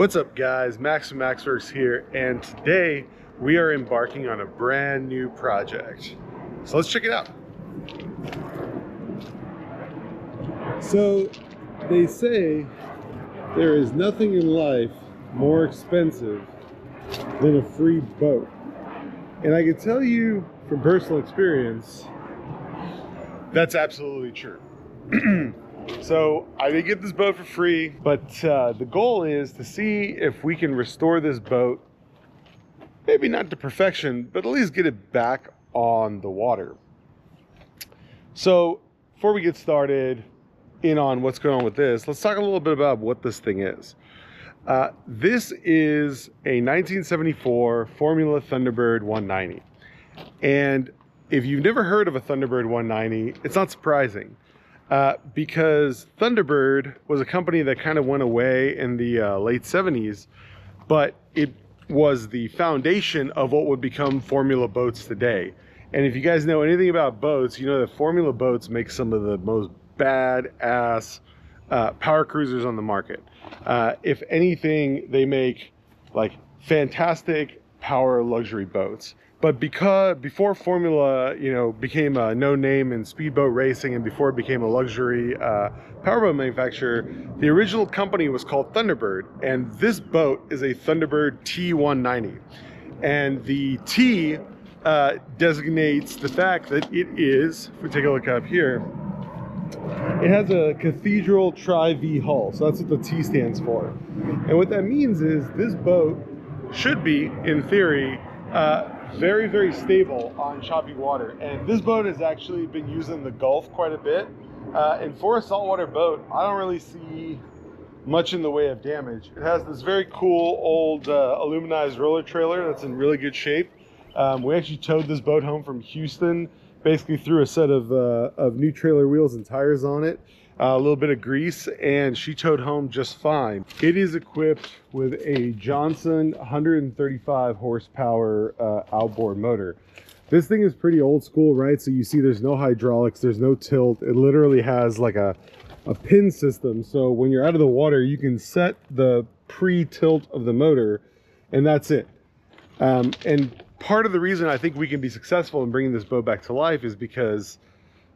What's up guys, Max from MaksWerks here, and today we are embarking on a brand new project. So let's check it out. So they say there is nothing in life more expensive than a free boat. And I can tell you from personal experience, that's absolutely true. So I did get this boat for free, but uh, the goal is to see if we can restore this boat, maybe not to perfection, but at least get it back on the water. So before we get started in on what's going on with this, let's talk a little bit about what this thing is. Uh, this is a 1974 Formula Thunderbird 190. And if you've never heard of a Thunderbird 190, it's not surprising uh, because Thunderbird was a company that kind of went away in the uh, late 70s, but it was the foundation of what would become Formula boats today. And if you guys know anything about boats, you know that Formula boats make some of the most badass uh, power cruisers on the market. Uh, if anything, they make like fantastic power luxury boats. But because before Formula, you know, became a no name in speedboat racing, and before it became a luxury uh, powerboat manufacturer, the original company was called Thunderbird, and this boat is a Thunderbird T190, and the T uh, designates the fact that it is. If we take a look up here, it has a cathedral tri V hull, so that's what the T stands for. And what that means is this boat should be, in theory. Uh, very, very stable on choppy water. And this boat has actually been using the Gulf quite a bit. Uh, and for a saltwater boat, I don't really see much in the way of damage. It has this very cool old uh, aluminized roller trailer that's in really good shape. Um, we actually towed this boat home from Houston, basically threw a set of, uh, of new trailer wheels and tires on it a little bit of grease, and she towed home just fine. It is equipped with a Johnson 135 horsepower uh, outboard motor. This thing is pretty old school, right? So you see there's no hydraulics, there's no tilt. It literally has like a, a pin system. So when you're out of the water, you can set the pre-tilt of the motor and that's it. Um, and part of the reason I think we can be successful in bringing this boat back to life is because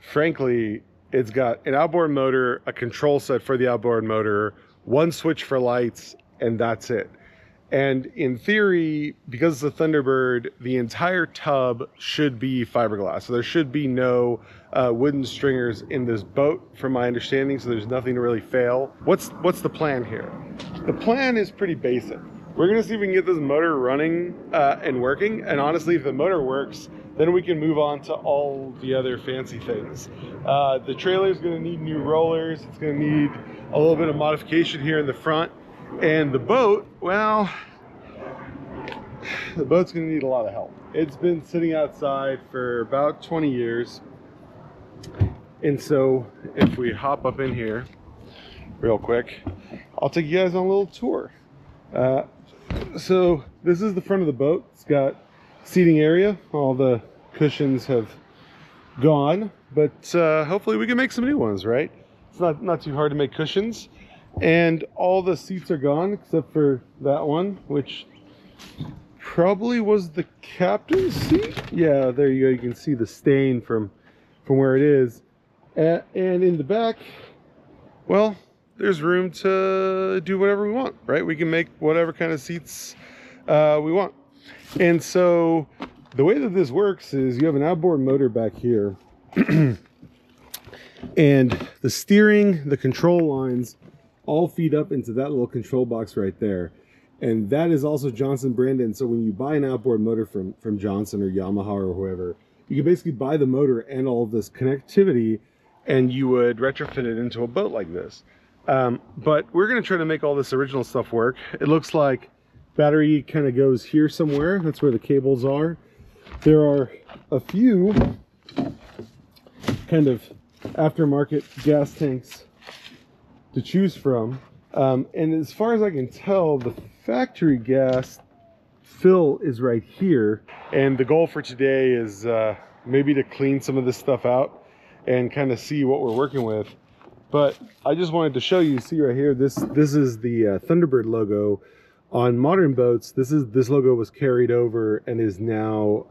frankly, it's got an outboard motor, a control set for the outboard motor, one switch for lights, and that's it. And in theory, because it's a Thunderbird, the entire tub should be fiberglass. So there should be no uh, wooden stringers in this boat, from my understanding. So there's nothing to really fail. What's what's the plan here? The plan is pretty basic. We're gonna see if we can get this motor running uh, and working. And honestly, if the motor works, then we can move on to all the other fancy things. Uh, the trailer is going to need new rollers. It's going to need a little bit of modification here in the front. And the boat, well, the boat's going to need a lot of help. It's been sitting outside for about 20 years. And so if we hop up in here real quick, I'll take you guys on a little tour. Uh, so this is the front of the boat. It's got seating area. All the cushions have gone, but uh, hopefully we can make some new ones, right? It's not, not too hard to make cushions. And all the seats are gone except for that one, which probably was the captain's seat. Yeah, there you go. You can see the stain from, from where it is. and in the back, well, there's room to do whatever we want, right? We can make whatever kind of seats uh, we want. And so the way that this works is you have an outboard motor back here and the steering, the control lines all feed up into that little control box right there. And that is also Johnson branded. So when you buy an outboard motor from, from Johnson or Yamaha or whoever, you can basically buy the motor and all this connectivity and you would retrofit it into a boat like this. Um, but we're going to try to make all this original stuff work. It looks like battery kind of goes here somewhere. That's where the cables are. There are a few kind of aftermarket gas tanks to choose from. Um, and as far as I can tell, the factory gas fill is right here. And the goal for today is uh, maybe to clean some of this stuff out and kind of see what we're working with. but I just wanted to show you, see right here, this this is the uh, Thunderbird logo. On modern boats, this is this logo was carried over and is now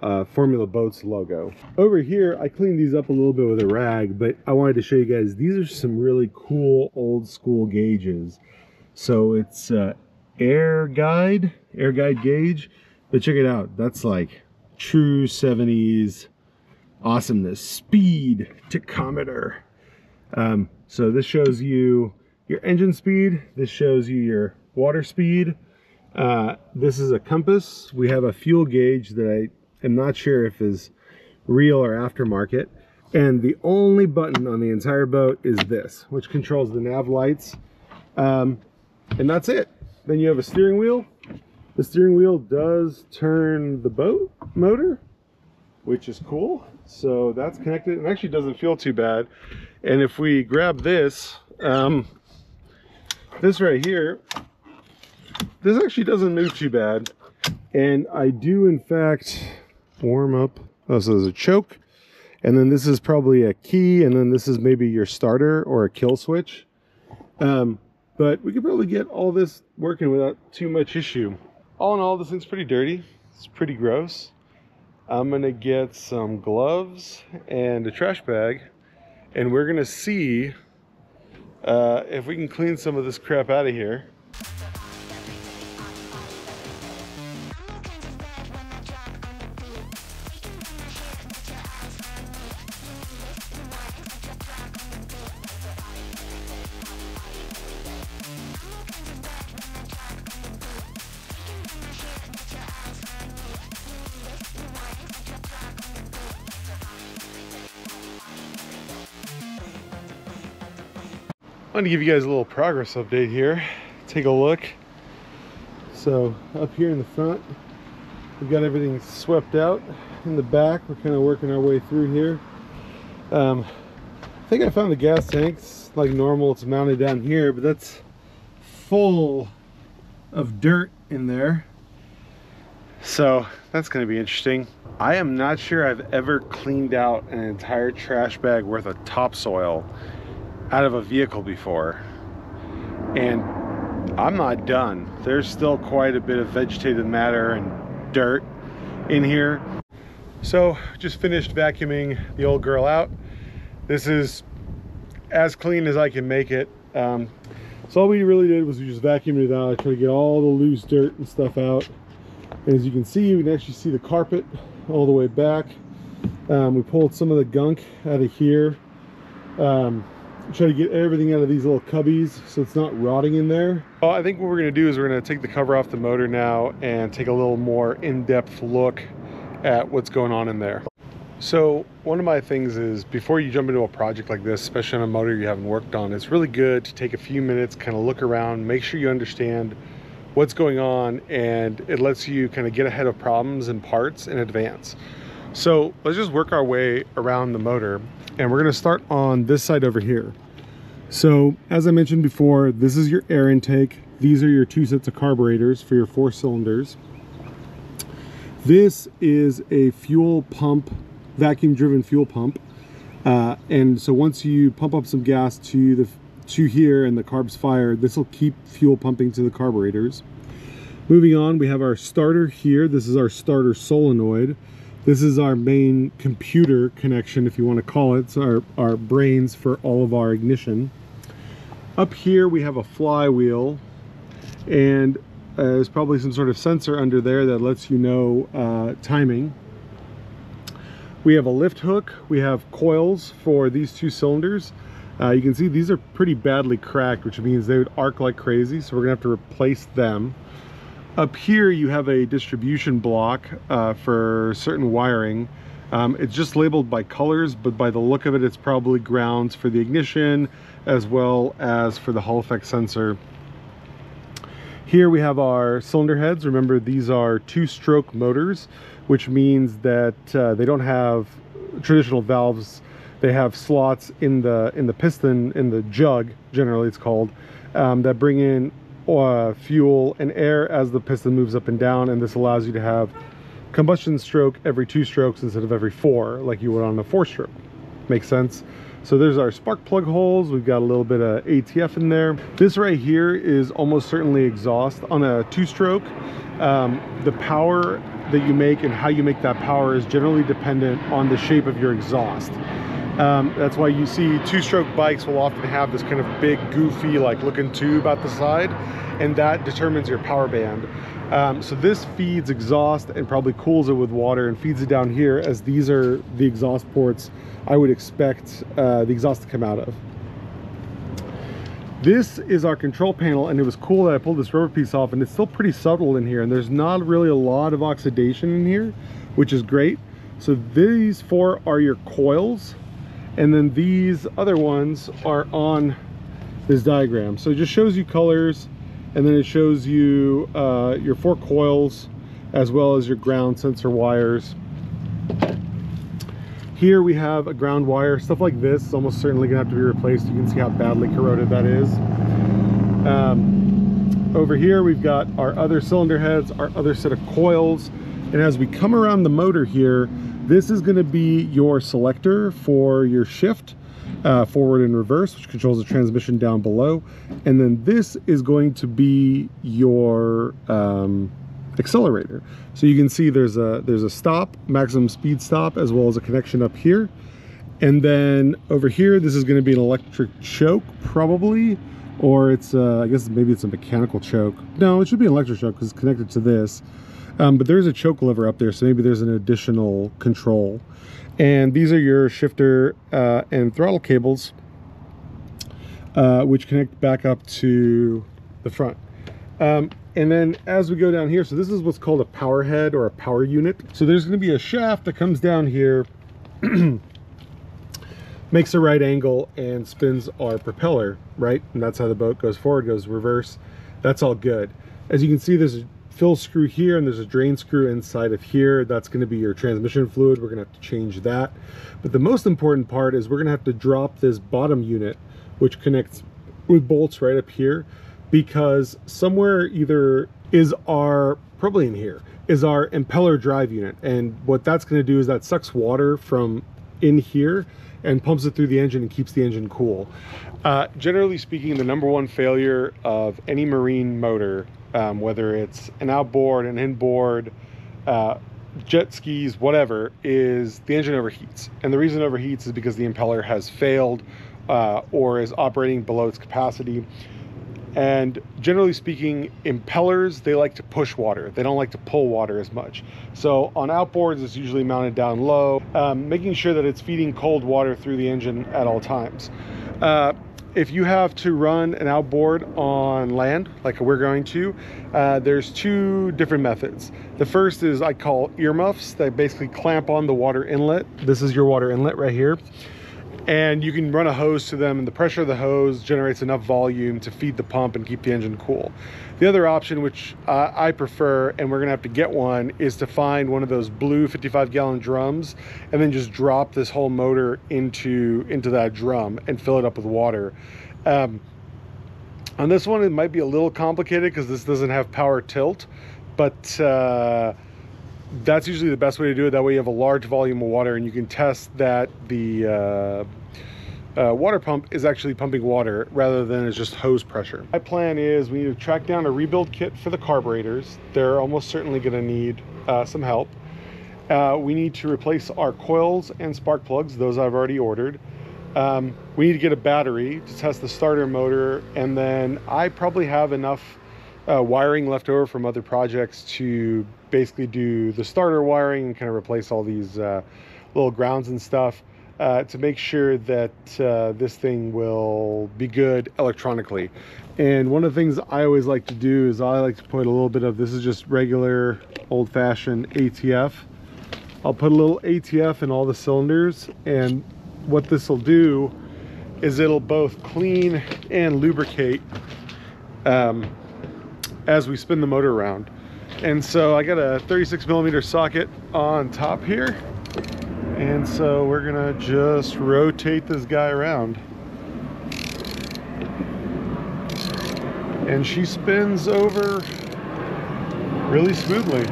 uh, Formula Boats logo. Over here, I cleaned these up a little bit with a rag, but I wanted to show you guys, these are some really cool old school gauges. So it's uh, Airguide, air guide gauge, but check it out. That's like true 70s awesomeness. Speed tachometer. Um, so this shows you your engine speed. This shows you your water speed. Uh, this is a compass. We have a fuel gauge that I am not sure if is real or aftermarket. And the only button on the entire boat is this, which controls the nav lights. Um, and that's it. Then you have a steering wheel. The steering wheel does turn the boat motor, which is cool. So that's connected and actually doesn't feel too bad. And if we grab this, um, this right here, this actually doesn't move too bad. And I do in fact warm up. Oh, so there's a choke. And then this is probably a key. And then this is maybe your starter or a kill switch. Um, but we could probably get all this working without too much issue. All in all, this thing's pretty dirty. It's pretty gross. I'm gonna get some gloves and a trash bag and we're gonna see uh, if we can clean some of this crap out of here. Want to give you guys a little progress update here. Take a look. So up here in the front, we've got everything swept out. In the back, we're kind of working our way through here. Um, I think I found the gas tanks like normal. It's mounted down here, but that's full of dirt in there. So that's going to be interesting. I am not sure I've ever cleaned out an entire trash bag worth of topsoil out of a vehicle before and I'm not done. There's still quite a bit of vegetated matter and dirt in here. So just finished vacuuming the old girl out. This is as clean as I can make it. Um, so all we really did was we just vacuumed it out. I tried to get all the loose dirt and stuff out. And as you can see, you can actually see the carpet all the way back. Um, we pulled some of the gunk out of here. Um, try to get everything out of these little cubbies so it's not rotting in there. Well, I think what we're going to do is we're going to take the cover off the motor now and take a little more in-depth look at what's going on in there. So one of my things is before you jump into a project like this, especially on a motor you haven't worked on, it's really good to take a few minutes, kind of look around, make sure you understand what's going on, and it lets you kind of get ahead of problems and parts in advance. So let's just work our way around the motor and we're gonna start on this side over here. So as I mentioned before, this is your air intake. These are your two sets of carburetors for your four cylinders. This is a fuel pump, vacuum driven fuel pump. Uh, and so once you pump up some gas to the to here and the carbs fire, this will keep fuel pumping to the carburetors. Moving on, we have our starter here. This is our starter solenoid. This is our main computer connection, if you want to call it. It's our, our brains for all of our ignition. Up here we have a flywheel and uh, there's probably some sort of sensor under there that lets you know uh, timing. We have a lift hook. We have coils for these two cylinders. Uh, you can see these are pretty badly cracked, which means they would arc like crazy. So we're gonna have to replace them. Up here you have a distribution block uh, for certain wiring. Um, it's just labeled by colors, but by the look of it, it's probably grounds for the ignition as well as for the Hall effect sensor. Here we have our cylinder heads. Remember, these are two-stroke motors, which means that uh, they don't have traditional valves. They have slots in the in the piston, in the jug, generally it's called, um, that bring in uh, fuel and air as the piston moves up and down and this allows you to have combustion stroke every two strokes instead of every four like you would on a four stroke makes sense So there's our spark plug holes. We've got a little bit of ATF in there. This right here is almost certainly exhaust on a two stroke. Um, the power that you make and how you make that power is generally dependent on the shape of your exhaust. Um, that's why you see two-stroke bikes will often have this kind of big, goofy, like looking tube at the side, and that determines your power band. Um, so this feeds exhaust and probably cools it with water and feeds it down here as these are the exhaust ports I would expect uh, the exhaust to come out of. This is our control panel and it was cool that I pulled this rubber piece off and it's still pretty subtle in here and there's not really a lot of oxidation in here, which is great. So these four are your coils and then these other ones are on this diagram so it just shows you colors and then it shows you uh, your four coils as well as your ground sensor wires. Here we have a ground wire. Stuff like this is almost certainly gonna have to be replaced. You can see how badly corroded that is. Um, over here we've got our other cylinder heads our other set of coils. And as we come around the motor here this is going to be your selector for your shift uh, forward and reverse, which controls the transmission down below. And then this is going to be your um, accelerator. So you can see there's a there's a stop, maximum speed stop, as well as a connection up here. And then over here, this is going to be an electric choke, probably, or it's uh, I guess maybe it's a mechanical choke. No, it should be an electric choke because it's connected to this. Um, but there's a choke lever up there, so maybe there's an additional control. And these are your shifter uh, and throttle cables, uh, which connect back up to the front. Um, and then as we go down here, so this is what's called a power head or a power unit. So there's gonna be a shaft that comes down here, makes a right angle and spins our propeller, right? And that's how the boat goes forward, goes reverse. That's all good. As you can see, there's fill screw here and there's a drain screw inside of here. That's going to be your transmission fluid. We're going to have to change that. But the most important part is we're going to have to drop this bottom unit which connects with bolts right up here because somewhere either is our probably in here is our impeller drive unit. And what that's going to do is that sucks water from in here and pumps it through the engine and keeps the engine cool. Uh, generally speaking the number one failure of any marine motor um, whether it's an outboard, an inboard, uh, jet skis, whatever, is the engine overheats. And the reason it overheats is because the impeller has failed uh, or is operating below its capacity. And generally speaking, impellers, they like to push water. They don't like to pull water as much. So on outboards, it's usually mounted down low, um, making sure that it's feeding cold water through the engine at all times. Uh, if you have to run an outboard on land, like we're going to, uh, there's two different methods. The first is I call earmuffs that basically clamp on the water inlet. This is your water inlet right here. And you can run a hose to them and the pressure of the hose generates enough volume to feed the pump and keep the engine cool. The other option, which uh, I prefer, and we're gonna have to get one, is to find one of those blue 55 gallon drums and then just drop this whole motor into, into that drum and fill it up with water. Um, on this one, it might be a little complicated because this doesn't have power tilt, but uh, that's usually the best way to do it. That way you have a large volume of water and you can test that the uh, uh, water pump is actually pumping water rather than it's just hose pressure. My plan is we need to track down a rebuild kit for the carburetors. They're almost certainly going to need uh, some help. Uh, we need to replace our coils and spark plugs. Those I've already ordered. Um, we need to get a battery to test the starter motor and then I probably have enough uh, wiring left over from other projects to basically do the starter wiring and kind of replace all these uh, little grounds and stuff uh, to make sure that uh, this thing will be good electronically. And one of the things I always like to do is I like to put a little bit of, this is just regular old-fashioned ATF. I'll put a little ATF in all the cylinders and what this will do is it'll both clean and lubricate um, as we spin the motor around. And so I got a 36 millimeter socket on top here. And so we're gonna just rotate this guy around. And she spins over really smoothly.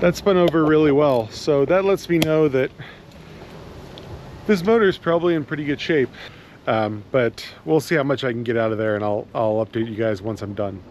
That spun over really well. So that lets me know that this motor is probably in pretty good shape. Um, but we'll see how much I can get out of there and I'll, I'll update you guys once I'm done.